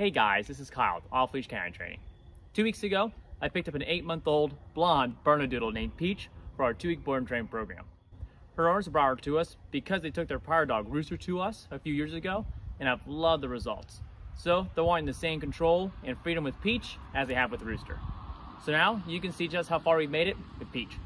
Hey guys, this is Kyle, Off Leash Canine Training. Two weeks ago, I picked up an eight month old blonde Bernedoodle named Peach for our two week board and train program. Her owners brought her to us because they took their prior dog Rooster to us a few years ago and I've loved the results. So they're wanting the same control and freedom with Peach as they have with Rooster. So now you can see just how far we've made it with Peach.